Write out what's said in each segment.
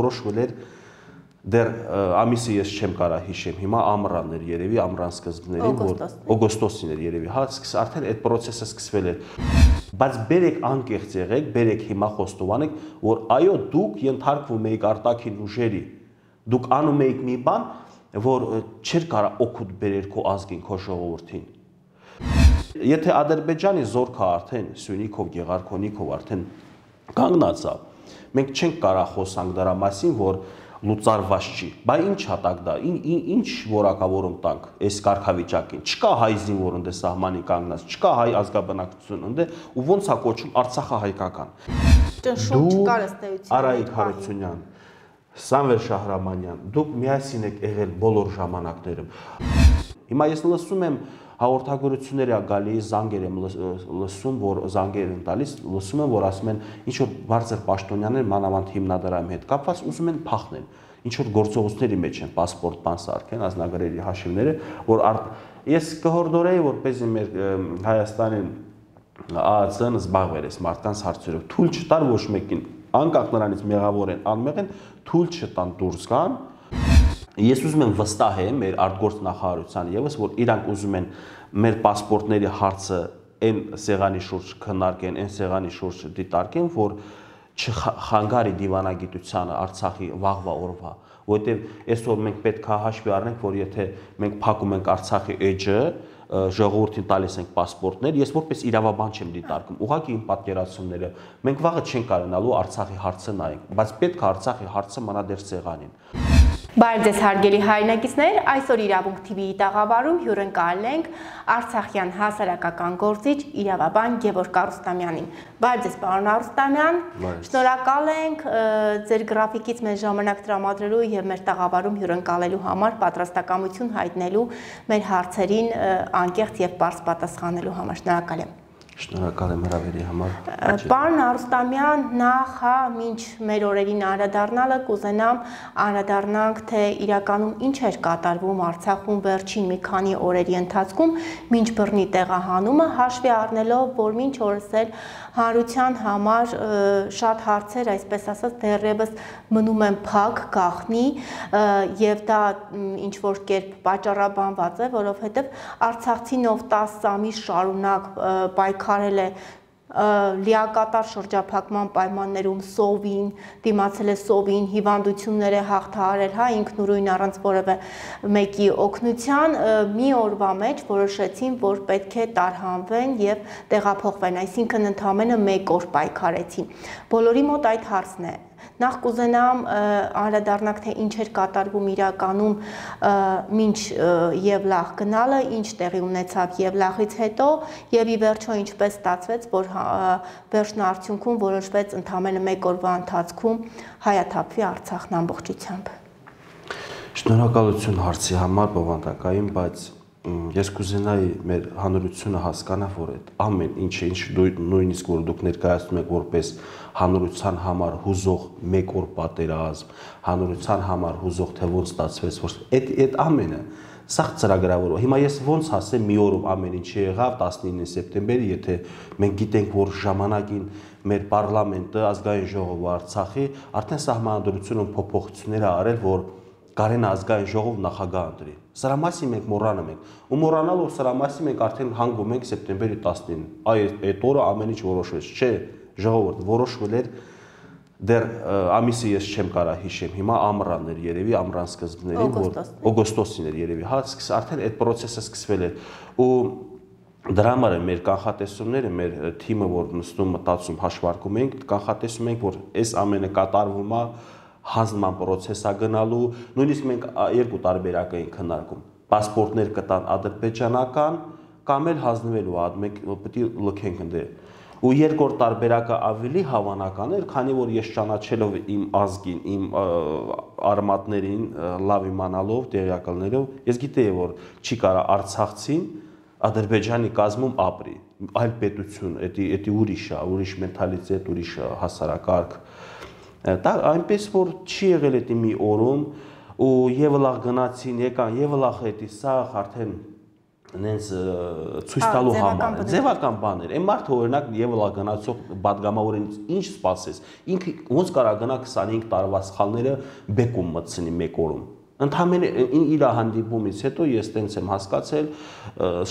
որոշվել էր դեռ ամիսը ես չեմ կարա հիշեմ հիմա ամռանն էր երևի ամռան սկզբներին որ օգոստոսին էր երևի հա սկս արդեն այդ process-ը սկսվել էր բայց բերեք անկեղծ եղեք բերեք հիմա խոստովանեք որ այո դուք ենթարկվում եք արտաքին ուժերի դուք անում եք մի բան որ չէր կարա օգուտ բերեր քո ազգին քո ժողովրդին Եթե Ադրբեջանի զորքը արդեն Սյունիքով, Գեղարքոնիքով արդեն կանգնած է, մենք չենք կարա խոսանք դրա մասին, որ լուծարված չի։ Բա ի՞նչ հատակ դա։ Ինչ որակավորում տանք այս կարգավիճակին։ Չկա հայ զինվոր ընդ սահմանի կանգնած, չկա հայ ազգաբնակություն ընդ ու ոնց է կոչում Արցախը հայկական։ Ճնշում չկար ըստ էության։ Արայիկ Հարությունյան, Սամվել Շահրամանյան, դուք միասին եք եղել բոլոր ժամանակներում։ Հիմա ես լսում եմ հաղորդագրություններ է գալիս, զանգեր եմ լսում, որ զանգեր են տալիս, լսում եմ, որ ասում են ինչ որ բարձր պաշտոնյաներ մանավանդ հիմնադրամի հետ կապված ուզում են փախնել ինչ որ գործողությունների մեջ են паспорт բան սարքեն ազնագրերի հաշիվները, որ արդ ես կհորդորեի, որպեսզի մեր Հայաստանին ԱԱՑ-ն զբաղվեր այս մարդկանց հարցերով։ Թույլ չտար ոչ մեկին, անկախ նրանից մեղավոր են, անմեղ են, թույլ չտան դուրս գան, Ես ուզում եմ վստահ եմ մեր արտգործնախարարության եւս, որ իրանք ուզում են մեր паспորտների հարցը այն սեղանի շուրջ քննարկեն, այն սեղանի շուրջ դիտարկեն, որ չխանգարի դիվանագիտությանը Արցախի վաղվա օրվա, որովհետեւ այսօր մենք պետք է հաշվի առնենք, որ եթե մենք փակում ենք Արցախի էջը, ժողովրդին տալիս ենք паспորտներ, ես որպես իրավաբան չեմ դիտարկում, ուղղակի իմ պատկերացումները։ Մենք վաղը չենք կարողանալու Արցախի հարցը նայենք, բայց պետք է Արցախի հարցը մնա դեր սեղանին։ Բարև ձեզ հարգելի հայրենակիցներ, այսօր Իրավունք TV-ի տաղավարում հյուրընկալ ենք Արցախյան հասարակական գործիչ իրավաբան Գևորգ Արուստամյանին։ Բարև ձեզ, պարոն Արուստամյան։ Շնորհակալ ենք ձեր գրաֆիկից մեզ ժամանակ տրամադրելու եւ մեր տաղավարում հյուրընկալելու համար, պատրաստակամություն հայտնելու մեր հարցերին անկեղծ եւ པարզ պատասխանելու համար։ Շնորհակալ եմ։ Շնորհակալ եմ հրավերի համար։ Պարոն Արուստամյան, նախ հա ինչ մեր օրերին անդրադառնալը կուզենամ անդրադառնանք, թե իրականում ինչ էր կատարվում Արցախում վերջին մի քանի օրերի ընթացքում, ոչ բռնի տեղահանումը, հաշվի առնելով, որ ոչ օրս էլ հանրության համար շատ հարցեր, այսպես ասած, դեռևս մնում են փակ, գախնի եւ դա ինչ որ կերպ պատճառաբանված է, որովհետեւ Արցախցին ով 10 ամիս շարունակ պայքարել է լիակատար շրջափակման պայմաններում սովին, դիմացել է սովին, հիվանդություններ է հաղթահարել, հա, ինքնուրույն առանց որևէ մեկի օգնության, մի օրվա մեջ որոշեցին, որ պետք է տարհանվեն եւ տեղափոխվեն, այսինքն ընդամենը 1 օր պայքարեցին։ Բոլորի մոտ այդ հարցն է Նախ կուզենամ անդրադառնանք թե ինչ էր կատարվում իրականում ինչ Եվլախ գնալը, ինչ տեղի ունեցավ Եվլախից հետո եւ ի վերջո ինչպես ստացվեց, որ վերջն արդյունքում որոշվեց ընդամենը 1 օրվա ընթացքում հայաթափվի Արցախն ամբողջությամբ։ Շնորհակալություն հարցի համար բովանդակային, բայց ես կուզենայի մեր հանրությունը հասկանա, որ այդ ամեն ինչը, ինչ նույնիսկ որ դուք ներկայացնում եք որպես հանրության համար հուզող մեկ օր պատերազմ, հանրության համար հուզող թե ոնց ստացվեց, որ այդ այդ ամենը սա ծրագրավորව։ Հիմա ես ոնց ասեմ մի օրում ամեն ինչ եղավ 19 սեպտեմբերի, եթե մենք գիտենք, որ ժամանակին մեր parlamento ազգային ժողովը Արցախի արդեն սահմանադրությունում փոփոխություններ ա արել, որ Գարեն ազգային ժողով նախագահ ընտրի։ Սրա մասին մենք մոռանում ենք։ Ու մոռանալով սրա մասին մենք արդեն հանգում ենք սեպտեմբերի 19-ին։ Այ այդ օրը ամեն ինչ որոշվեց։ Չէ, ժողովուրդ որոշվել էր դեռ ամիսը ես չեմ կարա հիշեմ։ Հիմա ամռանն էր երևի, ամռան սկզբներին, որ օգոստոսին էր երևի, հա, սկս արդեն այդ process-ը սկսվել էր։ Ու դրա համար մեր կանխատեսումները, մեր թիմը, որ նստում մտածում հաշվարկում ենք, կանխատեսում ենք, որ այս ամենը կատարվում է հանձնման process-ա գնալու, նույնիսկ մենք երկու տարբերակ ենք քննարկում։ Պասպորտներ կտան ադրբեջանական կամ էլ հանձնվելու ադմ մենք պետք է լքենք ընդ ու երկրորդ տարբերակը ավելի հավանական էր, քանի որ ես ճանաչելով իմ ազգին, իմ արմատներին լավ իմանալով, տեղյակալներով, ես գիտեի, որ չի կարա Արցախցին Ադրբեջանի կազմում ապրի, այլ պետություն, էդի էդի ուրիշ է, ուրիշ մենթալիտետ, ուրիշ հասարակարգ, Դա այնպես որ չի եղել էտի մի օրում ու եւ լախ գնացին եկան եւ լախ էտի սա արդեն նենց ցույց տալու համար ձևական բաներ այն մարդը օրինակ եւ լա գնացող падգամավորից ինչ սпасես ինքը ոնց կարա գնա 25 տարվա սխալները բեկում մտցնի մեկ օրում ընդհանրեն իր հանդիպումից հետո ես տենց եմ հասկացել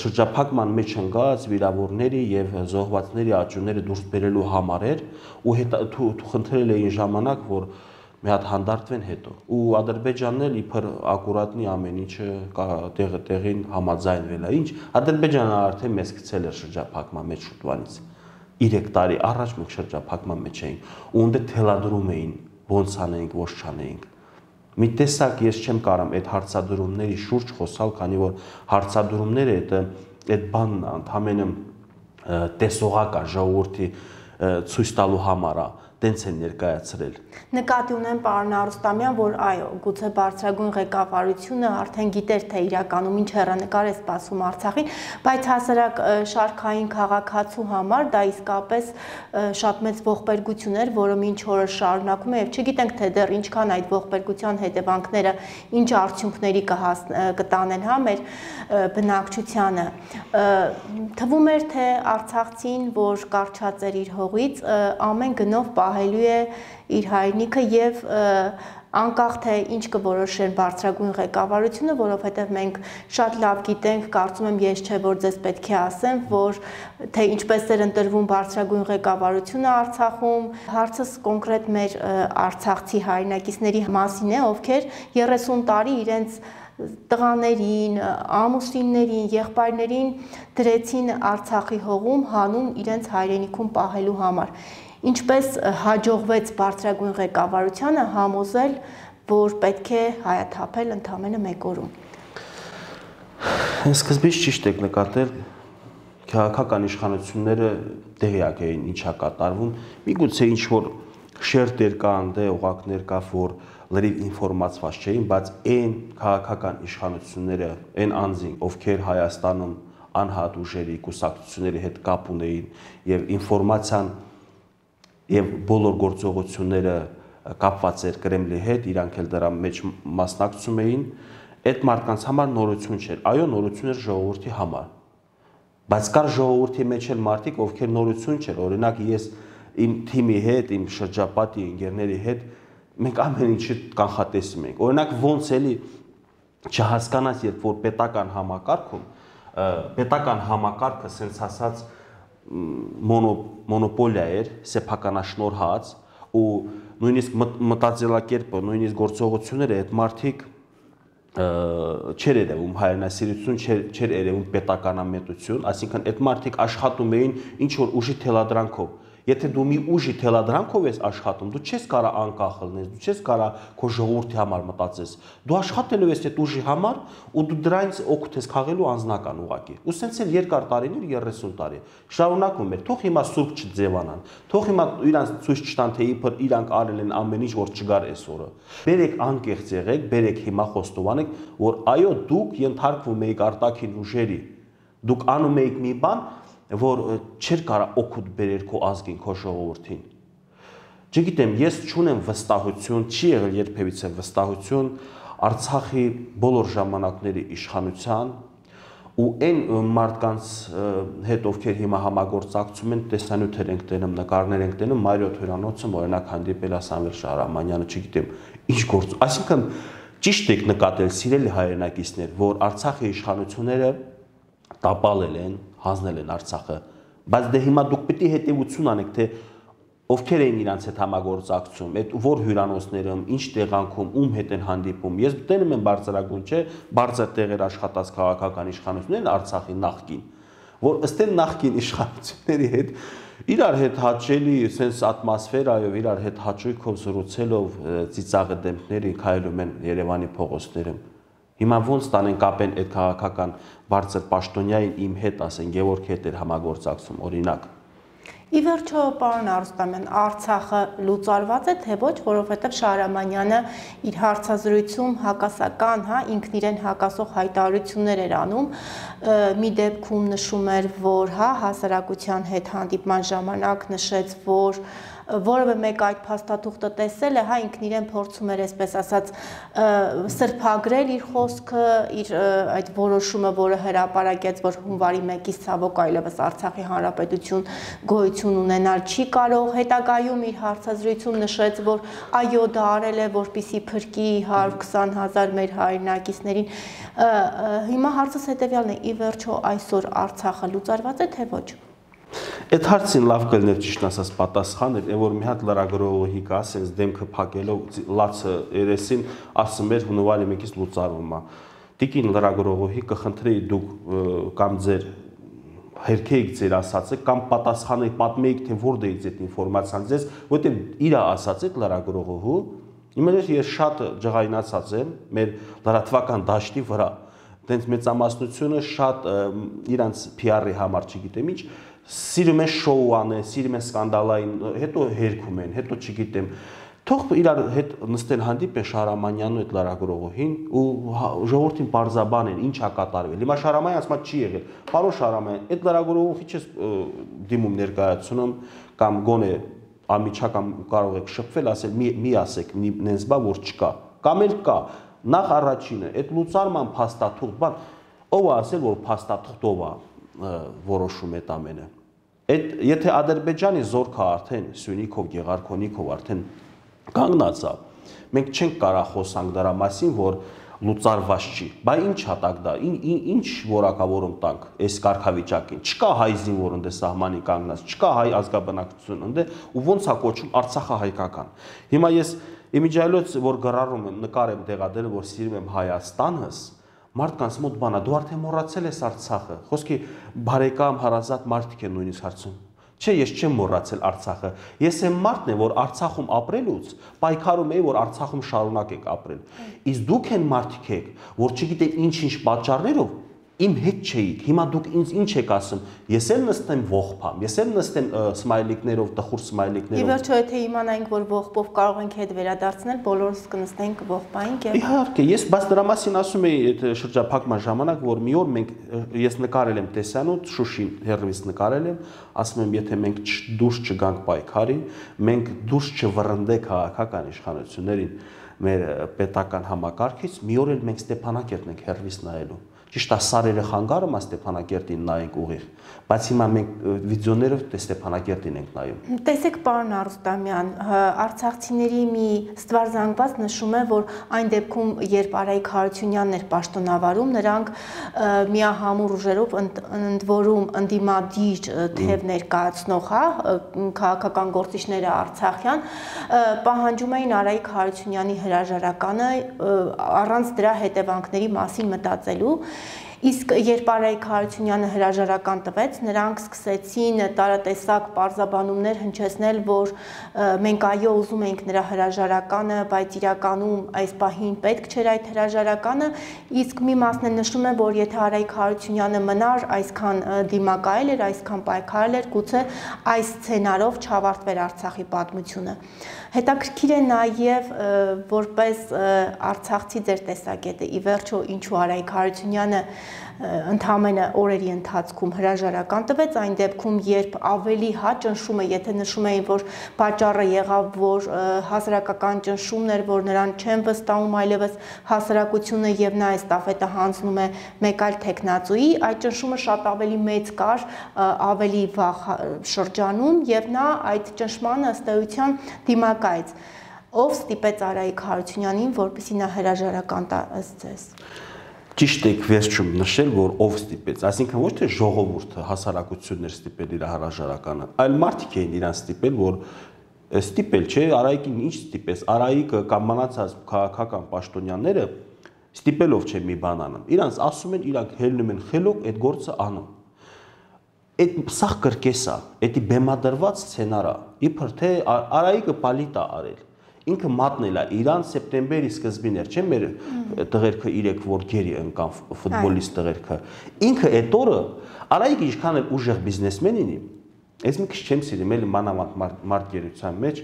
շրջափակման մեջ ընկած վիրավորների եւ զոհվածների աճուները դուրս բերելու համար էր ու հետո խնդրել էին ժամանակ որ մի հատ հանդարտվեն հետո ու ադրբեջանն էլ իբր ակուրատնի ամեն ինչը տեղը տեղին համաձայնվել է ինչ ադրբեջանը արդեն մեզ գցել էր շրջափակման մեջ շուտվանից 3 տարի առաջ մենք շրջափակման մեջ էինք ու ունդ թելադրում էին ոնց անենք ոչ չանենք մի տեսակ ես չեմ կարամ այդ հարցադրումների շուրջ խոսալ քանի որ հարցադրումները այդ այդ բանն է ընդհանրապես տեսողական ժողովրդի ցույց տալու համար է տենց են ներկայացրել։ Նկատի ունեմ պարոն Արուստամյան, որ այո, գուցե բարձրագույն ղեկավարությունը արդեն գիտեր, թե իրականում ինչ հեռանկար է սպասում Արցախին, բայց հասարակ շարքային քաղաքացու համար դա իսկապես շատ մեծ ողբերգություն էր, որը մինչ օրը շարունակում է եւ չգիտենք թե դեռ ինչքան այդ ողբերգության հետևանքները ինչ արդյունքների կտանեն հա մեր բնակչությանը։ Թվում էր թե Արցախցին, որ կարճած էր իր հողից, ամեն գնով պահելու է իր հայրենիքը եւ անկախ թե ինչ կորոշեն բարձրագույն ղեկավարությունը, որովհետև մենք շատ լավ գիտենք, կարծում եմ ես չէ որ ձեզ պետք է ասեմ, որ թե ինչպես էր ընտրվում բարձրագույն ղեկավարությունը Արցախում, հարցս կոնկրետ մեր արցախցի հայրենակիցների մասին է, ովքեր 30 տարի իրենց տղաներին, ամուսիններին, եղբայրներին դրեցին Արցախի հողում հանուն իրենց հայրենիքում պահելու համար ինչպես հաջողվեց բարձրագույն ղեկավարությանը համոզել, որ պետք է հայաթափել ընդամենը մեկ օրում։ Սկզբից ճիշտ եք նկատել, քաղաքական իշխանությունները տեղյակ էին ինչա կատարվում։ Միգուցե ինչ որ շերտեր կան, դե օղակներ կա, որ լրիվ ինֆորմացված չէին, բայց այն քաղաքական իշխանությունները, այն անձին, ովքեր Հայաստանում անհատ ուժերի, կուսակցությունների հետ կապ ունեին եւ ինֆորմացիան եւ բոլոր գործողությունները կապված էր Կրեմլի հետ, իրանք էլ դրա մեջ մասնակցում էին, այդ մարդկանց համար նորություն չէր։ Այո, նորություն էր ժողովրդի համար։ Բայց կար ժողովրդի մեջ էլ մարդիկ, ովքեր նորություն չէր, օրինակ ես իմ թիմի հետ, իմ շրջապատի ընկերների հետ մենք ամեն ինչը կանխատեսում ենք։ Օրինակ ոնց էլի չհասկանաս, երբ որ պետական համակարգում պետական համակարգը սենց ասած մոնո մոնոպոլիա էր, սեփականաշնորհած ու նույնիսկ մտածելակերպը, նույնիսկ գործողությունները այդ մարդիկ չեր երևում հայրենասիրություն, չեր չեր երևում պետականամետություն, այսինքն այդ մարդիկ աշխատում էին ինչ որ ուժի թելադրանքով Եթե դու մի ուժի թելադրանքով ես աշխատում, դու չես կարա անկախ լինես, դու չես կարա քո ժողովրդի համար մտածես։ Դու աշխատելու ես այդ ուժի համար ու դու դրանից օգուտ ես քաղելու անznական ուղակի։ Ու սենց էլ երկար տարիներ 30 տարի շարունակում էր։ Թող հիմա սուրբ չձևանան։ Թող հիմա իրանց ցույց չտան թե իբր իրանք արել են ամեն ինչ որ չգար այսօրը։ Բերեք անկեղծ եղեք, բերեք հիմա խոստովանեք, որ այո, դուք ենթարկվում եք արտաքին ուժերի։ Դուք անում եք մի բան, որ չէր կարա օգուտ բերեր քո ազգին, քո ժողովրդին։ Չգիտեմ, ես չունեմ վստահություն, չի եղել երբևիցե վստահություն Արցախի բոլոր ժամանակների իշխանության ու այն մարդկանց հետ ովքեր հիմա համագործակցում են տեսանյութեր ենք տենում, նկարներ ենք տենում, Մարիոթ հյուրանոցում օրինակ հանդիպել է Սամվել Շահրամանյանը, չգիտեմ, ինչ գործ, այսինքն ճիշտ եք նկատել սիրելի հայրենակիցներ, որ Արցախի իշխանությունները տապալել են, հանձնել են Արցախը, բայց դե հիմա դուք պիտի հետևություն անեք, թե ովքեր էին իրանց հետ համագործակցում, այդ որ հյուրանոցներում, ինչ տեղանքում, ում հետ են հանդիպում։ Ես տենում եմ բարձրագույն, չէ, բարձր տեղեր աշխատած քաղաքական իշխանություններն Արցախի նախկին, որ ըստ են նախկին իշխանությունների հետ իրար հետ հաճելի sense ատմոսֆերայով, իրար հետ հաճույքով զրուցելով ծիծաղը դեմքներին քայլում են Երևանի փողոցներում Հիմա ոնց տանեն կապեն այդ քաղաքական բարձր պաշտոնյային իմ հետ, ասեն, Գևորգ հետ էր համագործակցում, օրինակ։ Ի վերջո, պարոն Արստամյան, Արցախը լուծարված է, թե ոչ, որովհետև Շահրամանյանը իր հարցազրույցում հակասական, հա, ինքն իրեն հակասող հայտարարություններ էր անում, մի դեպքում նշում էր, որ հա հասարակության հետ հանդիպման ժամանակ նշեց, որ որևէ մեկ այդ փաստաթուղթը տեսել է, հա ինքն իրեն փորձում էր, այսպես ասած, սրբագրել իր խոսքը, իր այդ որոշումը, որը հրապարակեց, որ հունվարի 1-ից ցավոք այլևս Արցախի հանրապետություն գոյություն ունենալ չի կարող, հետագայում իր հարցազրույցում նշեց, որ այո, դա արել է, որպիսի փրկի 120.000 մեր հայրենակիցներին։ Հիմա հարցս հետեւյալն է՝ ի վերջո այսօր Արցախը լուծարված է թե ոչ։ Այդ հարցին լավ կլներ ճիշտ ասած պատասխանել, այն որ մի հատ լրագրողի կա, ասենց դեմքը փակելով լացը երեսին ասում էր հունվարի 1-ից լուծարվում է։ Տիկին լրագրողի կխնդրեի դուք կամ ձեր հերքեիք ձեր ասածը կամ պատասխանեիք պատմեիք թե որտեղից այդ ինֆորմացիան ձեզ, որտեղ իրա ասածեք լրագրողու Իմը ես շատ ջղայնացած եմ մեր լրատվական դաշտի վրա։ Դենց մեծամասնությունը շատ իրանց PR-ի համար, չգիտեմ ինչ, սիրում են շոու անեն, սիրում են սկանդալային, հետո հերքում են, հետո չգիտեմ, թող իրար հետ նստեն հանդիպեն Շարամանյանն ու այդ լարագրողին ու հա, ժողովրդին բարձաբանեն ինչա կատարվել։ Հիմա Շարամանյանը ասма չի եղել։ Պարոն Շարամանյան, այդ լարագրողի չես դիմում ներկայացնում կամ գոնե ամիջական կարող եք շփվել, ասել մի մի ասեք, նենց բա որ չկա։ Կամ էլ կա։ Նախ առաջինը, այդ լուծարման փաստաթուղթ, բան, ով է ասել, որ փաստաթղթով է որոշում այդ ամենը։ Այդ եթե Ադրբեջանի զորքը արդեն Սյունիքով, Գեղարքոնիքով արդեն կանգնած է, մենք չենք կարող խոսանք դրա մասին, որ լուծարված չի։ Բա ինչ հատակ դա, ինչ որակավորում տանք այս կարգավիճակին։ Չկա հայ զինվոր ընդ սահմանի կանգնած, չկա հայ ազգաբնակչություն ընդ ու ոնց է կոչում Արցախը հայկական։ Հիմա ես իմիջայլոց որ գրառում եմ, նկար եմ տեղադրել, որ սիրում եմ Հայաստանս, մարդկանց մոտ բանա դու արդեն մոռացել ես Արցախը խոսքի բարեկամ հարազատ մարդիկ են նույնիսկ հարցում Չէ, ես չեմ մոռացել Արցախը։ Ես եմ մարդն է, որ Արցախում ապրելուց պայքարում էի, որ Արցախում շարունակեք ապրել։ Իսկ դուք են մարդիկ եք, որ չգիտեք ինչ-ինչ պատճառներով իմ հետ չէիք։ Հիմա դուք ինձ ինչ եք ասում։ Ես էլ նստեմ ողբամ, ես էլ նստեմ սմայլիկներով, տխուր սմայլիկներով։ Ի վերջո, եթե իմանայինք, որ ողբով կարող ենք հետ վերադարձնել, բոլորս կնստենք ողբային եւ Իհարկե, ես բաց դրա մասին ասում էի այդ շրջափակման ժամանակ, որ մի օր մենք ես նկարել եմ տեսանոց Շուշին հերվից նկարել եմ, ասում եմ, եթե մենք դուրս չգանք պայքարի, մենք դուրս չվռնդենք քաղաքական իշխանություններին մեր պետական համակարգից, մի օր էլ մենք Ստեփանակերտն ենք հերվից նայելու Ճիշտ է, սարերը խանգարում է Ստեփանակերտին նայենք ուղիղ, բայց հիմա մենք վիդեոներով դե Ստեփանակերտին ենք նայում։ Տեսեք, պարոն Արուստամյան, արցախցիների մի ստվարզանգված նշում է, որ այն դեպքում, երբ Արայիկ Հարությունյանն էր պաշտոնավարում, նրանք միահամուռ ուժերով ընդորում ընդդիմադիր թև ներկայացնող, հա, քաղաքական գործիչները Արցախյան պահանջում էին Արայիկ Հարությունյանի հրաժարականը առանց դրա հետևանքների մասին մտածելու Իսկ երբ Արայիկ Հարությունյանը հրաժարական տվեց, նրանք սկսեցին տարատեսակ պարզաբանումներ հնչեցնել, որ մենք այո ուզում ենք նրա հրաժարականը, բայց իրականում այս պահին պետք չէր այդ հրաժարականը, իսկ մի մասն է նշում է, որ եթե Արայիկ Հարությունյանը մնար, այսքան դիմակայել էր, այսքան պայքարել էր, գուցե այս սցենարով չավարտվեր Արցախի պատմությունը։ Հետաքրքիր է նաև որպես արցախցի ձեր տեսակետը։ Ի վերջո ինչու Արայք Հարությունյանը ընդհանրը օրերի ընթացքում հրաժարական տվեց այն դեպքում, երբ ավելի հա ճնշումը, եթե նշում էին, որ պատճառը եղավ, որ հասարակական ճնշումն էր, որ նրան չեն վստահում այլևս հասարակությունը եւ նա այս տաֆետը հանձնում է մեկ այլ տեխնացուի, այդ ճնշումը շատ ավելի մեծ կար, ավելի վաղ շրջանում եւ նա այդ ճնշմանը ըստ էության դիմակայեց ով ստիպեց Արայիկ Հարությունյանին, որպեսի նա հրաժարական տա ըստ ձեզ ճիշտ եք վերջում նշել, որ ով ստիպեց, այսինքն ոչ թե ժողովուրդը հասարակություններ ստիպել իր հրաժարականը, այլ մարդիկ էին իրան ստիպել, որ ստիպել, չէ, Արայիկին ինչ ստիպես, Արայիկը կամ մնացած քաղաքական պաշտոնյաները ստիպելով չէ մի բան անում։ Իրանց ասում են, իրանք հելնում են խելոք այդ գործը անում։ Այդ սախ կրկեսա, դա բեմադրված սցենարա։ Իբր թե Արայիկը պալիտա արել ինքը մատնել է Իրան սեպտեմբերի սկզբին էր, չէ՞ մեր տղերքը 3 որ գերի ընկան ֆուտբոլիստ տղերքը։ Ինքը այդ օրը Արայիկ ինչքան էլ ուժեղ բիզնեսմեն ինի, ես մի քիչ չեմ սիրում, էլի մանավանդ մարտկերության մեջ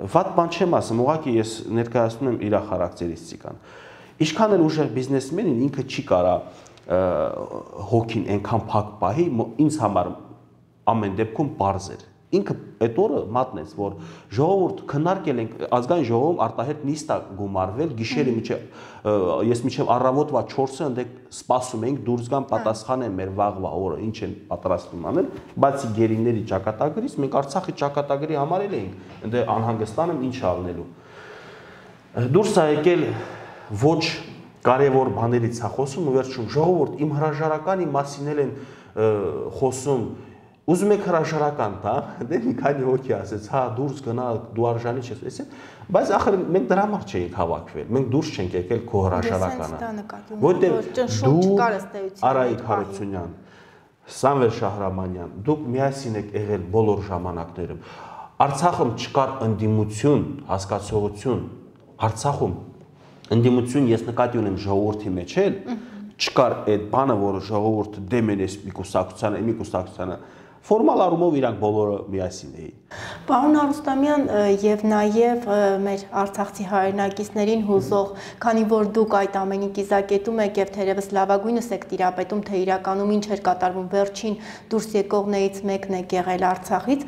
վատ բան չեմ ասում, ուղղակի ես ներկայացնում եմ իր ցիկան։ Ինչքան էլ ուժեղ բիզնեսմենին ինքը չի կարա հոգին այնքան փակ պահի, ինձ համար ամեն դեպքում པարզ էր ինքը այդ օրը մատնեց, որ ժողովուրդ քննարկել ենք ազգային ժողովում արտահերտ նիստա գումարվել գիշերը միջև ես միջև առավոտվա 4-ը ընդ սպասում ենք դուրս գան պատասխանեն մեր վաղվա օրը ինչ են պատրաստվում անել, բացի գերիների ճակատագրից մենք Արցախի ճակատագրի համարել էինք ընդ անհանգստանում ինչ ալնելու։ Դուրս ա եկել ոչ կարևոր բաներից ա խոսում ու վերջում ժողովուրդ իմ հրաժարականի մասին են խոսում Ուզում եք հրաշարական տա, դե մի քանի հոգի ասեց, հա, դուրս գնա, դու արժանի ես, էսի, բայց ախր մենք դրա համար չէինք հավաքվել։ Մենք դուրս չենք եկել քո հրաշարականը։ Որտեղ դու Արայիկ Հարությունյան, Սամվել Շահրամանյան, դուք միասին եք եղել բոլոր ժամանակներում։ Արցախում չկար ընդդիմություն, հասկացողություն։ Արցախում ընդդիմություն ես նկատի ունեմ ժողովրդի մեջ էլ չկար այդ բանը, որը ժողովուրդը դեմ են էս մի կուսակցությանը, մի կուսակցությանը Ֆորմալ առումով իրանք բոլորը միասին էին։ Պարոն Արուստամյան եւ նաեւ մեր Արցախցի հայրենակիցներին հուզող, քանի որ դուք այդ ամենին կիզակետում եք եւ թերևս լավագույնս եք տիրապետում, թե իրականում ինչ էր կատարվում վերջին դուրս եկողներից մեկն է եղել Արցախից,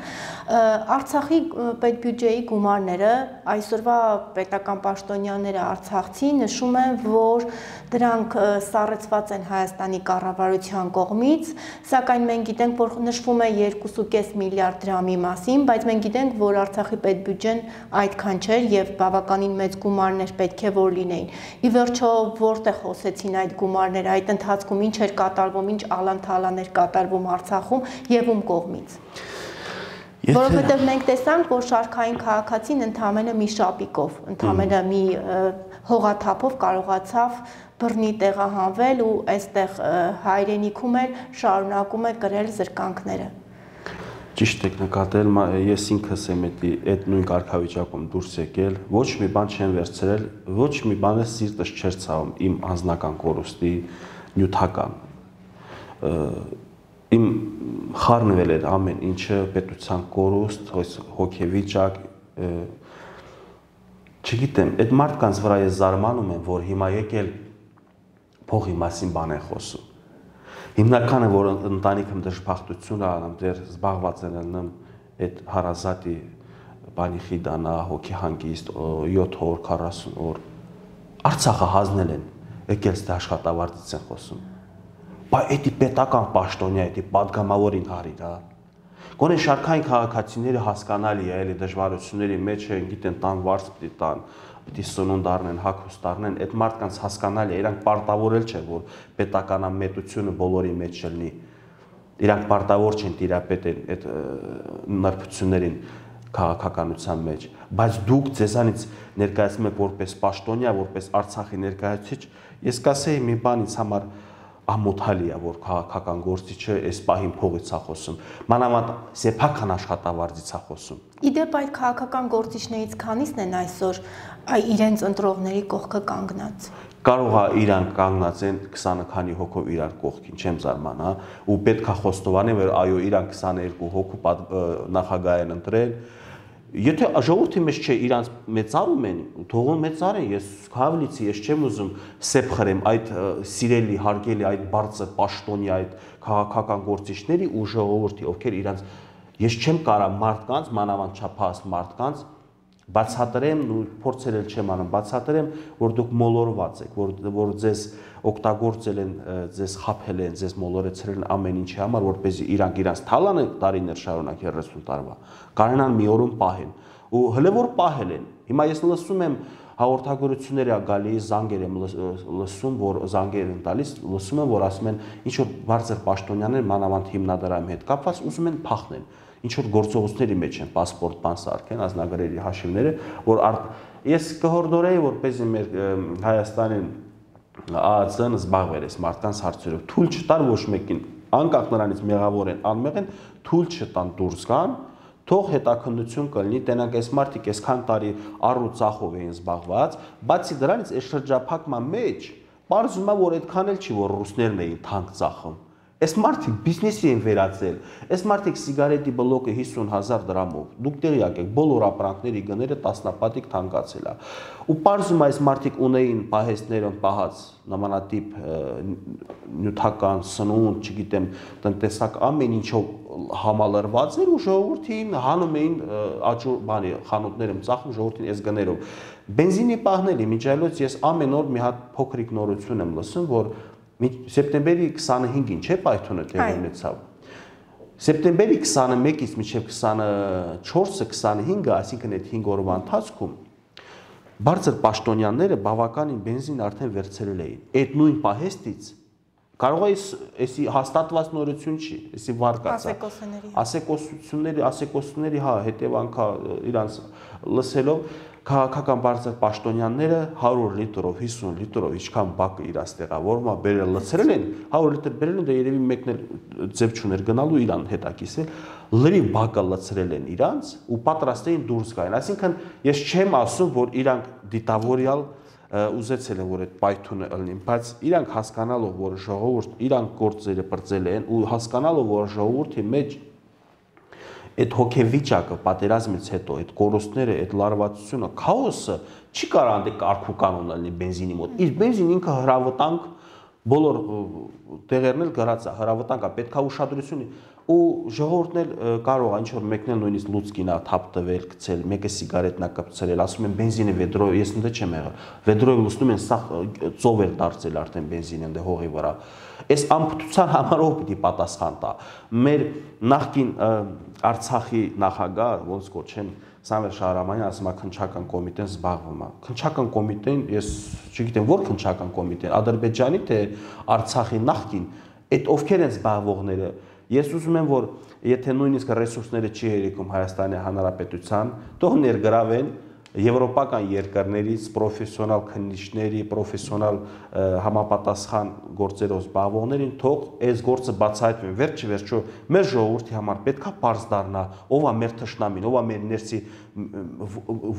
Արցախի պետբյուջեի գումարները այսօրվա պետական պաշտոնյաները Արցախցի նշում են, որ դրանք սառեցված են Հայաստանի կառավարության կողմից, սակայն մենք գիտենք, որ նշվում է 2.5 միլիարդ դրամի մասին, բայց մենք գիտենք, որ Արցախի պետբյուջեն այդքան չէր եւ բավականին մեծ գումարներ պետք է որ լինեին։ Ի վերջո որտեղ խոսեցին այդ գումարները, այդ ընթացքում ինչ էր կատարվում, ինչ ալանթալաներ կատարվում Արցախում եւ ում կողմից։. Որովհետև մենք տեսանք, որ շարքային քաղաքացին ընդամենը մի շապիկով, ընդամենը մի հողաթափով կարողացավ բռնի տեղահանվել ու այստեղ հայրենիքում էլ շարունակում է կրել զրկանքները։ Ճիշտ եք նկատել, ես ինքս եմ այդ նույն կարգավիճակում դուրս եկել, ոչ մի բան չեմ վերցրել, ոչ մի բան է սիրտս չէր ցավում իմ անձնական կորուստի նյութական իմ խառնվել էր ամեն ինչը պետության կորուստ, հոգեվիճակ չգիտեմ, այդ մարդկանց վրա ես զարմանում եմ, որ հիմա եկել փողի մասին բան են խոսում հիմնականը որ ընտանիքում դժբախտություն արամ, դեր զբաղված են ելնեմ այդ հարազատի բանի խիդանա, հոգի հանգիստ 7 օր, 40 օր Արցախը հանձնել են, եկել ստե աշխատավարձից են խոսում։ Բա էդի պետական պաշտոնյա, էդի падգամավորին հարի դա։ Գոնե շարքային քաղաքացիները հասկանալի է, էլի դժվարությունների մեջ են, գիտեն, տան վարձ պիտի տան, պիտի սնունդ առնեն, հագուստ առնեն, այդ մարդկանց հասկանալի է, իրանք պարտավորել չէ, որ պետականամետությունը բոլորի մեջ չլինի։ Իրանք պարտավոր չեն տիրապետել այդ նրբություններին քաղաքականության մեջ, բայց դուք ձեզանից ներկայացնում եք որպես պաշտոնյա, որպես Արցախի ներկայացուցիչ, ես կասեի մի բան ինձ համար ամոթալի է, որ քաղաքական գործիչը այս պահին փողից է խոսում։ Մանավանդ սեփական աշխատավարձից է խոսում։ Իդեպ այդ քաղաքական գործիչներից քանիսն են այսօր իրենց ընտրողների կողքը կանգնած։ Կարող է իրանք կանգնած են 20 քանի հոգով իրար կողքին, չեմ զարմանա, ու պետքա խոստովանեմ, որ այո, իրանք 22 հոգու նախագահ են ընտրել, Եթե ժողովրդի մեջ չէ իրանց մեծարում են, թողում մեծարեն, ես հավլիցի, ես չեմ ուզում սեփ խրեմ այդ սիրելի, հարգելի այդ բարձր պաշտոնի այդ քաղաքական գործիչների ու ժողովրդի, ովքեր իրանց ես չեմ կարա մարդկանց, մանավանդ չափահաս մարդկանց բացատրեմ ու փորձել էլ չեմ անում, բացատրեմ, որ դուք մոլորված եք, որ որ ձեզ օգտագործել են, ձեզ խափել են, ձեզ մոլորեցրել են ամեն ինչի համար, որ เป զի իրանք իրանք թալանը տարիներ շարունակ 30 տարվա։ Կարենան մի օրում պահեն։ Ու հələ որ պահել են։ Հիմա ես լսում եմ հաղորդագրություններ է գալիս, զանգեր եմ լսում, որ զանգեր են տալիս, լսում եմ, որ ասում են ինչ որ բարձր պաշտոնյաներ մանավանդ հիմնադրամի հետ կապված ուզում են փախնել ինչ որ գործողությունների մեջ են паспорт բան սարքեն ազնագրերի հաշիվները, որ ես կհորդորեի, որպեսզի մեր Հայաստանին ԱԱՑ-ն զբաղվեր այս մարդկանց հարցերով։ Թույլ չտար ոչ մեկին, անկախ նրանից մեղավոր են, անմեղ են, թույլ չտան դուրս գան, թող հետաքննություն կլինի, տենակ այս մարդիկ այսքան տարի առու ծախով էին զբաղված, բացի դրանից այս շրջափակման մեջ Պարզվում է, որ այդքան էլ չի, որ ռուսներն էին թանկ ծախում։ Այս մարդիկ բիզնեսի են վերածել։ Այս մարդիկ սիգարետի բլոկը 50000 դրամով։ Դուք տեղյակ եք, բոլոր ապրանքների գները տասնապատիկ թանկացել է։ Ու parzum այս մարդիկ ունեին պահեստներն պահած նմանատիպ նյութական սնունդ, չգիտեմ, տնտեսակ ամեն ինչով համալրված էր ու ժողովրդին հանում էին աճու բանի խանութներում ծախում ժողովրդին այս գներով։ Բենզինի պահների միջայլոց ես ամեն օր մի հատ փոքրիկ նորություն եմ լսում, որ սեպտեմբերի 25-ին չէ պայթունը տեղի ունեցավ։ Սեպտեմբերի 21-ից մինչև 24-ը 25-ը, այսինքն այդ 5 օրվա ընթացքում բարձր պաշտոնյաները բավականին բենզին արդեն վերցրել էին։ Այդ նույն պահեստից կարող է էսի հաստատված նորություն չի, էսի վարկածա։ Ասեկոսների։ Ասեկոսությունների, ասեկոսությունների հա հետևանքա իրանց լսելով քաղաքական բարձր պաշտոնյաները 100 լիտրով, 50 լիտրով ինչքան բակը իրաց տեղավորում է, բերել լցրել են, 100 լիտր բերել են, դա երևի մեկն էլ ձև չուներ գնալու իրան հետակիսել, լրի բակը լցրել են իրանց ու պատրաստ էին դուրս գային։ Այսինքն ես չեմ ասում, որ իրանք դիտավորյալ ուզեցել են որ այդ պայթունը ըլնի, բայց իրանք հասկանալով որ ժողովուրդ իրանք գործերը բրծել են ու հասկանալով որ ժողովրդի մեջ այդ հոգեվիճակը պատերազմից հետո այդ կորուստները, այդ լարվածությունը, քաոսը չի կարող անդե կարգու կանոն լինի բենզինի մոտ։ Իր բենզին ինքը հրավտանք բոլոր տեղերն էլ գրած է, հրավտանք է, պետքա ուշադրություն ու ժողովուրդն էլ կարող է ինչ որ մեկն էլ նույնիսկ լուցկինա թափ տվել, գցել, մեկը սիգարետնա կպցրել, ասում են բենզինը վեդրով, ես ընդ չեմ եղել։ Վեդրով լուսնում են սա ծով էր դարձել արդեն բենզինը ընդ հողի վրա։ Այս ամփոփության համար ով պիտի պատասխան տա։ Մեր նախկին Արցախի նախագահ, ոնց կոչեն, Սամվել Շահրամանյանը ասում է քնչական կոմիտեն զբաղվում է։ Քնչական կոմիտեն, ես չգիտեմ, որ քնչական կոմիտեն, Ադրբեջանի թե Արցախի նախկին, այդ ովքեր են զբաղվողները։ Ես ուզում եմ, որ եթե նույնիսկ ռեսուրսները չի հերիքում Հայաստանի Հանրապետության, թող ներգրավեն եվրոպական երկրներից պրոֆեսիոնալ քննիչների, պրոֆեսիոնալ համապատասխան գործերով զբաղվողներին թող այս գործը բացահայտվի։ Վերջի վերջո մեր ժողովրդի համար պետքա բարձ դառնա, ով է մեր ճշնամին, ով է մեր ներսի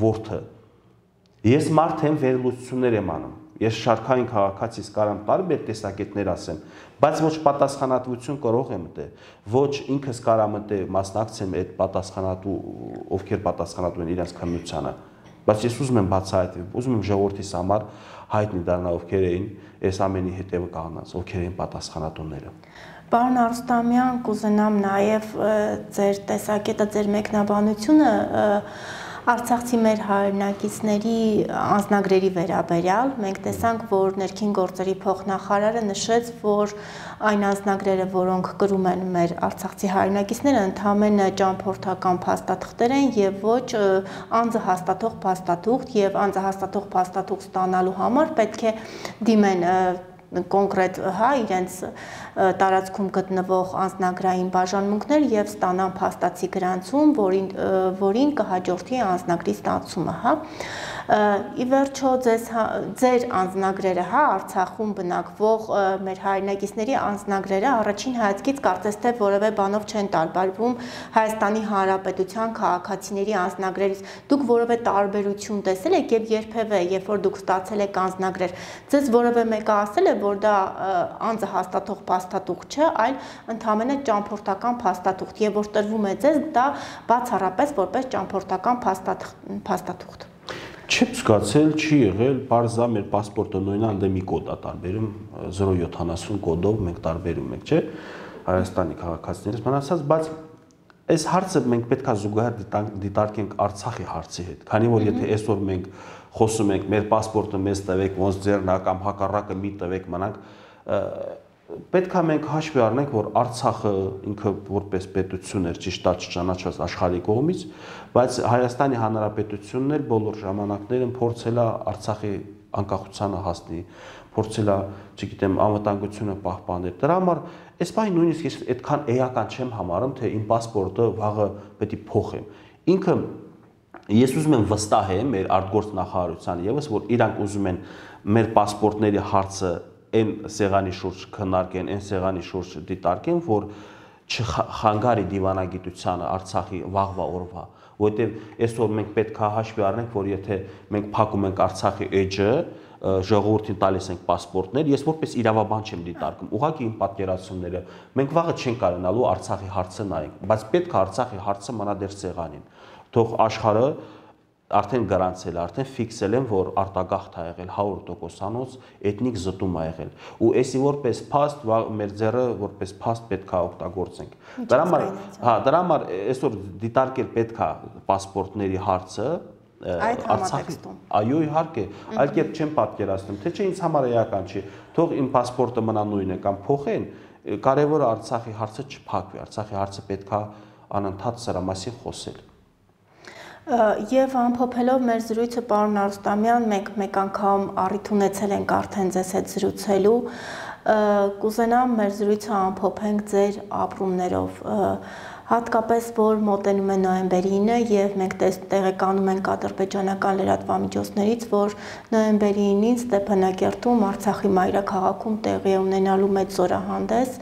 ворթը։ Ես մարդ եմ վերլուծություններ եմ անում։ Ես շարքային քաղաքացիս կարամ տարբեր տեսակետներ ասեմ, բայց ոչ պատասխանատվություն կարող եմ մտել, ոչ ինքս կարամ մտել մասնակցեմ այդ պատասխանատու, ովքեր պատասխանատու են իրենց քննությանը բայց ես ուզում եմ բացահայտել, ուզում եմ ժողովրդիս համար հայտնի դառնա ովքեր էին այս ամենի հետևը կանգնած, ովքեր էին պատասխանատուները։ Պարոն Արստամյան, կուզենամ նաև ձեր տեսակետը, ձեր մեկնաբանությունը Արցախցի մեր հայրենակիցների անznագրերի վերաբերյալ մենք տեսանք, որ ներքին գործերի փոխնախարարը նշեց, որ այն անznագրերը, որոնք կրում են մեր արցախցի հայրենակիցները, ընդհանրապես ճամփորդական փաստաթղթեր են եւ ոչ անձը հաստատող փաստաթուղթ եւ անձը հաստատող փաստաթուղթ ստանալու համար պետք է դիմեն կոնկրետ հա իրենց տարածքում գտնվող անznագրային բաժանմունքներ եւ ստանան փաստացի գրանցում, որին որին կհաջորդի անznագրի ստացումը, հա ի վերջո ձեզ հա, ձեր անznագրերը, հա, Արցախում բնակվող մեր հայրենակիցների անznագրերը առաջին հայացքից կարծես թե որևէ բանով չեն տարբերվում Հայաստանի Հանրապետության քաղաքացիների անznագրերից։ Դուք որևէ տարբերություն տեսել եք եւ երբևէ, երբ որ դուք ստացել եք անznագրեր, ձեզ որևէ մեկը ասել է, որ դա անձը հաստատող փաստաթուղթ չէ, այլ ընդհանրապես ճամփորդական փաստաթուղթ եւ որ տրվում է ձեզ դա բացառապես որպես ճամփորդական փաստաթուղթ չեմ զգացել, չի եղել, բարձա մեր паспորտը նույնն անդեմի կոդ է դե տարբերում 070 կոդով մենք տարբերում ենք, չէ՞։ Հայաստանի քաղաքացիներից մնացած, բայց այս հարցը մենք պետքա զուգահեռ դիտարկենք Արցախի հարցի հետ, քանի որ եթե այսօր մենք խոսում ենք մեր паспորտը մեզ տվեք, ոնց ձեռնա կամ հակառակը մի տվեք, մնանք պետք է մենք հաշվի առնենք, որ Արցախը ինքը որպես պետություն էր ճիշտ ճանաչված աշխարհի կողմից, բայց Հայաստանի Հանրապետությունն էլ բոլոր ժամանակներն փորձել է Արցախի անկախությանը հասնի, փորձել է, չգիտեմ, անվտանգությունը պահպանել։ Դրա համար այս բանը նույնիսկ ես այդքան էական չեմ համարում, թե իմ паспորտը վաղը պետք է փոխեմ։ Ինքը ես ուզում եմ վստահեմ մեր արտգործ նախարարության եւս, որ իրանք ուզում են մեր паспորտների հարցը այն սեղանի շուրջ քննարկեն, այն սեղանի շուրջ դիտարկեն, որ չխանգարի դիվանագիտությանը Արցախի վաղվա օրվա, որովհետև այսօր մենք պետք է հաշվի առնենք, որ եթե մենք փակում ենք Արցախի էջը, ժողովրդին տալիս ենք паспորտներ, ես որպես իրավաբան չեմ դիտարկում, ուղղակի իմ պատկերացումները։ Մենք վաղը չենք կարողանալու Արցախի հարցը նայենք, բայց պետք է Արցախի հարցը մնա դեր սեղանին։ Թող աշխարհը արդեն գրանցել, արդեն ֆիքսել են, որ արտագաղթ է եղել 100%-անոց, էթնիկ զտում է եղել։ Ու էսի որպես փաստ մեր ձեռը որպես փաստ պետքա օգտագործենք։ Դրա համար, հա, դրա համար այսօր դիտարկել պետքա паспортների հարցը, Արցախի այո իհարկե այլ կերպ չեմ պատկերացնում թե չէ ինձ համար էական չի թող իմ паспортը մնա նույնը կամ փոխեն կարևորը արցախի հարցը չփակվի արցախի հարցը պետքա անընդհատ սրա մասին խոսել Եվ ամփոփելով մեր զրույցը պարոն Արուստամյան, մենք մեկ անգամ առիթ ունեցել ենք արդեն ձեզ հետ զրուցելու, կուզենամ մեր զրույցը ամփոփենք ձեր ապրումներով հատկապես որ մոտենում է նոյեմբերի 9-ը եւ մենք տեղեկանում ենք ադրբեջանական լրատվամիջոցներից, որ նոյեմբերի 9-ին Ստեփանակերտում Արցախի մայրաքաղաքում տեղի է ունենալու մեծ զորահանդես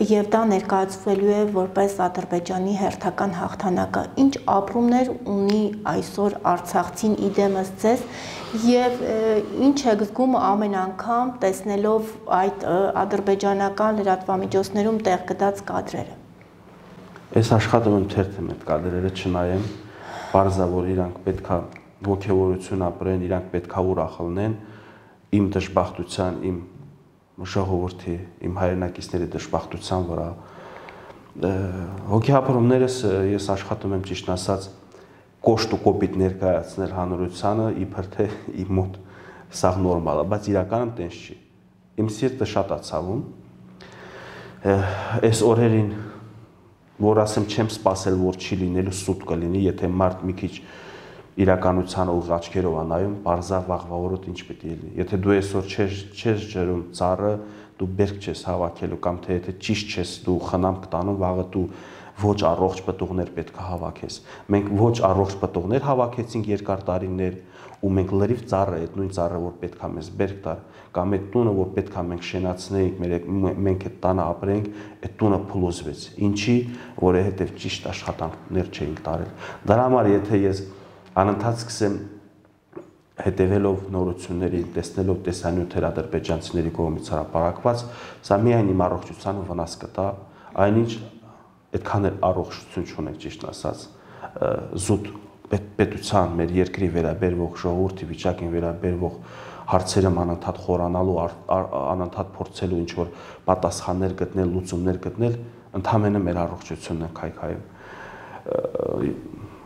եւ դա ներկայացվելու է որպես Ադրբեջանի հերթական հաղթանակը։ Ինչ ապրումներ ունի այսօր Արցախցին իդեմս ձեզ եւ ինչ եք զգում ամեն անգամ տեսնելով այդ ադրբեջանական լրատվամիջոցներում տեղ գտած կադրերը։ Այս աշխատում եմ թերթեմ այդ կադրերը չնայեմ, բարձա որ իրանք պետքա ողջավորություն ապրեն, իրանք պետքա ուրախ լինեն իմ դժբախտության, իմ ժողովրդի, իմ հայրենակիցների դժբախտության վրա։ Հոգեհապրումներս ես աշխատում եմ ճիշտ ասած կոշտ ու կոպիտ ներկայացնել հանրությանը, իբր թե իմ մոտ սա նորմալ է, բայց իրականում տենց չի։ Իմ սիրտը շատ ացավում։ Այս օրերին որ ասեմ չեմ սпасել, որ չի լինելու սուտ կլինի, եթե մարդ մի քիչ իրականությանը ուղ աչքերով ա նայում, բարձա վաղվա օրոտ ինչ պետք է լինի։ Եթե դու այսօր չես չես ջրում ծառը, դու բերք չես հավաքելու կամ թե եթե ճիշտ չես դու խնամք տանում, վաղը դու ոչ առողջ պտուղներ պետք է հավաքես։ Մենք ոչ առողջ պտուղներ հավաքեցինք երկար տարիներ, ու մենք լրիվ ծառը այդ նույն ծառը որ պետքա մեզ բերք տար կամ այդ տունը որ պետքա մենք շենացնեինք մեր մենք այդ տանը ապրենք այդ տունը փլուզվեց ինչի որովհետև ճիշտ աշխատանքներ չէինք տարել դրա համար եթե ես անընդհատ սկսեմ հետևելով նորությունների, տեսնելով տեսանյութեր ադրբեջանցիների կողմից հրապարակված, սա միայն իմ առողջությանը վնաս կտա, այնինչ այդքան էլ առողջություն չունենք ճիշտ ասած, զուտ պետության, մեր երկրի վերաբերվող ժողովրդի վիճակին վերաբերվող հարցերը անընդհատ խորանալու, անընդհատ փորձելու ինչ որ պատասխաններ գտնել, լուծումներ գտնել, ընդհանրապես մեր առողջությունն է քայքայում։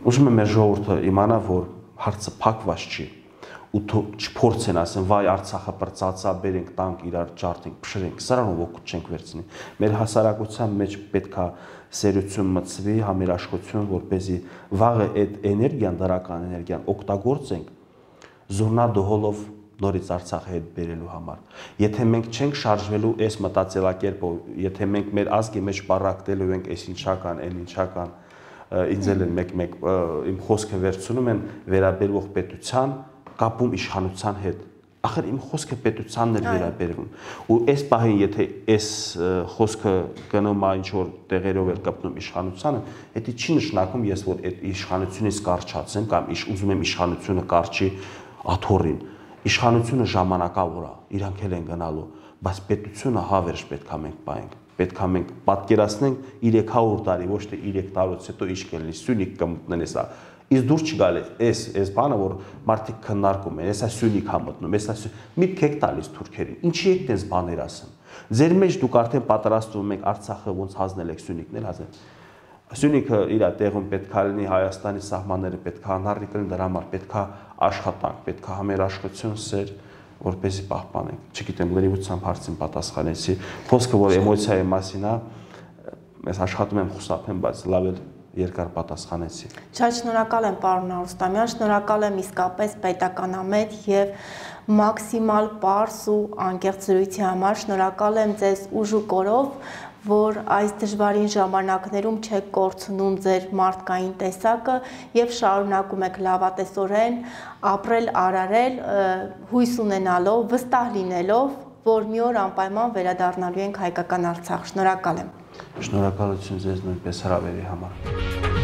Ուզում եմ մեր ժողովուրդը իմանա, որ հարցը փակված չի ու չփորձեն ասեն վայ Արցախը բրծածա բերենք տանկ իրար ջարդենք փշրենք սրանով օգուտ չենք վերցնի մեր հասարակության մեջ պետքա սերություն մցվի համերաշխություն որպեսզի վաղը այդ էներգիան դրական էներգիան օգտագործենք զորնադոհոլով նորից Արցախը հետ բերելու համար։ Եթե մենք չենք շարժվելու այս մտածելակերպով, եթե մենք մեր ազգի մեջ պարակտելու ենք այս ինչական, այն ինչական, ինձ էլ են մեկ-մեկ իմ խոսքը վերցնում են վերաբերող պետության, կապում իշխանության հետ ախր իմ խոսքը պետությանն էլ վերաբերվում ու այս պահին եթե այս խոսքը գնում է ինչ որ տեղերով էլ կապնում իշխանությանը դա չի նշանակում ես որ այդ իշխանությունից կարճացեմ կամ իշ ուզում եմ իշխանությունը կարճի աթորին իշխանությունը ժամանակավոր է իրանք էլ են գնալու բայց պետությունը հավերժ պետքա մենք պայենք պետքա մենք պատկերացնենք 300 տարի ոչ թե 3 տարուց հետո ինչ կլինի սյունիկ կմտնեն հեսա Իսկ դուրս չգալ էս էս բանը որ մարդիկ քննարկում են, էսա սյունիք հա մտնում, էսա միտք եք տալիս թուրքերին։ Ինչի եք տես բաներ ասում։ Ձեր մեջ դուք արդեն պատրաստվում եք Արցախը ոնց հանձնել եք սյունիքն էլ հազար։ Սյունիքը իր տեղում պետքա լինի Հայաստանի սահմանները պետքա անհարրիկ լինեն, դրա համար պետքա աշխատանք, պետքա համերաշխություն, սեր, որպեսզի պահպանենք։ Չգիտեմ, լրիվությամբ հարցին պատասխանեցի։ Խոսքը որ էմոցիայի մասին է, ես աշխատում եմ խուսափեմ, բայց լավ է երկար պատասխանեցի։ Շատ շնորհակալ եմ պարոն Արուստամյան, շնորհակալ եմ իսկապես պետականամետ եւ մաքսիմալ པարս ու անկեղծ զրույցի համար։ Շնորհակալ եմ ձեզ ուժ ու կորով, որ այս դժվարին ժամանակներում չեք կորցնում ձեր մարդկային տեսակը եւ շարունակում եք լավատեսորեն ապրել, արարել, հույս ունենալով, վստահ լինելով, որ մի օր անպայման վերադառնալու ենք հայկական Արցախ։ Շնորհակալ եմ։ Շնորհակալություն ձեզ նույնպես հրավերի համար։